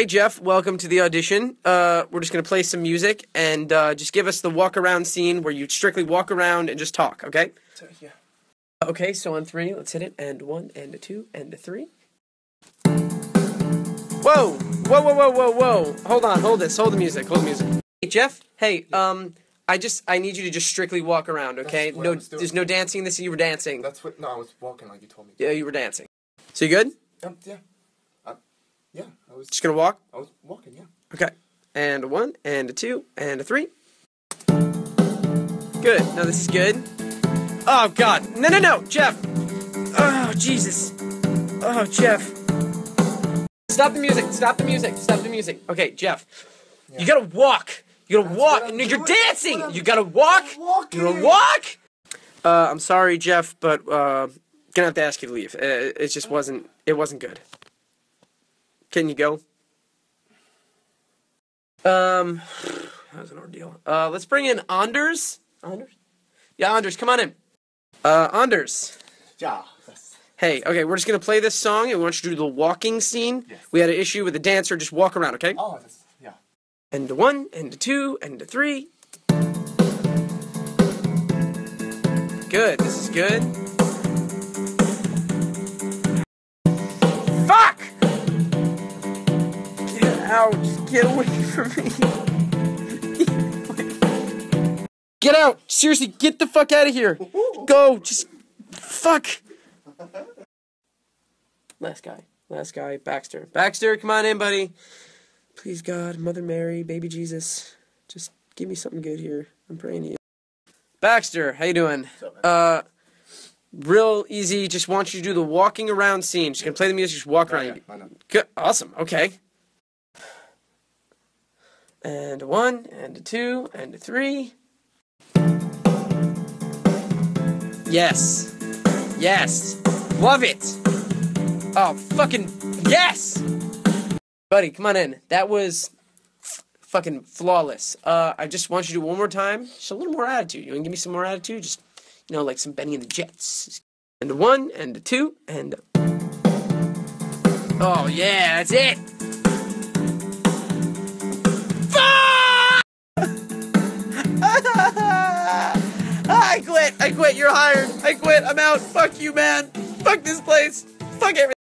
Hey Jeff, welcome to the audition. Uh, we're just gonna play some music and uh, just give us the walk around scene where you strictly walk around and just talk. Okay? Yeah. Okay. So on three, let's hit it. And one, and a two, and a three. Whoa! Whoa! Whoa! Whoa! Whoa! Whoa! Hold on. Hold this. Hold the music. Hold the music. Hey Jeff. Hey. Um. I just I need you to just strictly walk around. Okay? No. There's no dancing. In this you were dancing. That's what. No, I was walking like you told me. Yeah, you were dancing. So you good? Um, yeah. Yeah. I was. Just gonna walk. I was walking. Yeah. Okay. And a one, and a two, and a three. Good. No, this is good. Oh, God. No, no, no. Jeff. Oh, Jesus. Oh, Jeff. Stop the music. Stop the music. Stop the music. Okay, Jeff. You gotta walk. You gotta That's walk. No, you're dancing. You gotta walk. You gotta walk. Uh, I'm sorry, Jeff, but uh, gonna have to ask you to leave. Uh, it just wasn't. It wasn't good. Can you go? Um, that was an ordeal. Uh, let's bring in Anders. Anders? Yeah, Anders, come on in. Uh, Anders. Yeah. Hey, okay, we're just gonna play this song, and we want you to do the walking scene. Yes. We had an issue with the dancer. Just walk around, okay? oh, that's. Yeah. And a one, and a two, and a three. Good. This is good. Get out! Get away from me! Get out! Seriously, get the fuck out of here! Go! Just fuck! Last guy. Last guy. Baxter. Baxter, come on in, buddy. Please, God, Mother Mary, baby Jesus, just give me something good here. I'm praying to you. Baxter, how you doing? Uh, real easy. Just want you to do the walking around scene. Just gonna play the music. Just walk Oh, around. yeah. I know. Good. Awesome. Okay. And a one, and a two, and a three. Yes. Yes. Love it. Oh, fucking yes. Buddy, come on in. That was fucking flawless. Uh, I just want you to do one more time. Just a little more attitude. You want to give me some more attitude? Just, you know, like some Bennie and the Jets. And a one, and a two, and a... Oh, yeah, that's it. I quit. I quit. You're hired. I quit. I'm out. Fuck you, man. Fuck this place. Fuck everything.